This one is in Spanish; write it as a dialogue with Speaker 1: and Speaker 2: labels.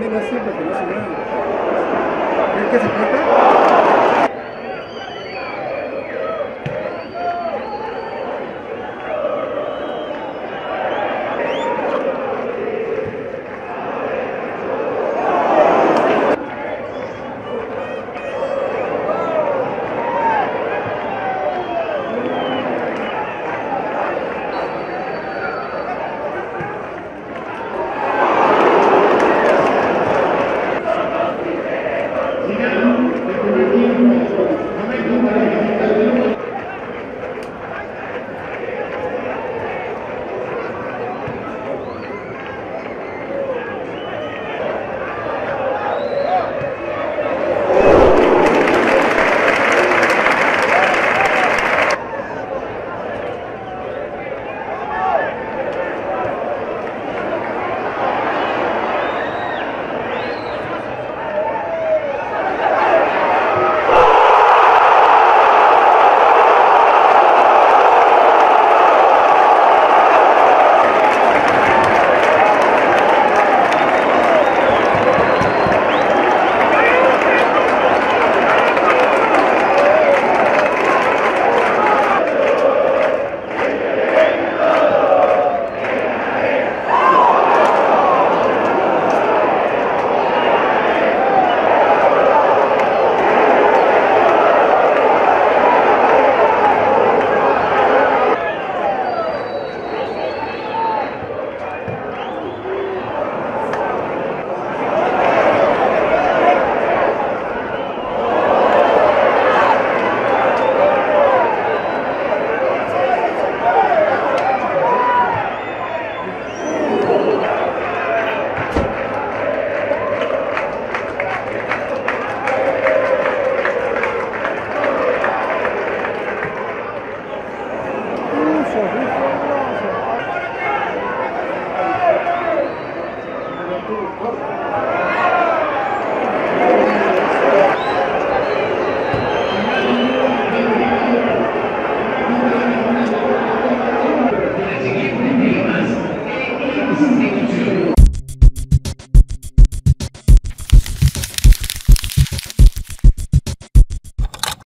Speaker 1: vienen así porque no se mueven. ¿Ven que se corta? Amen.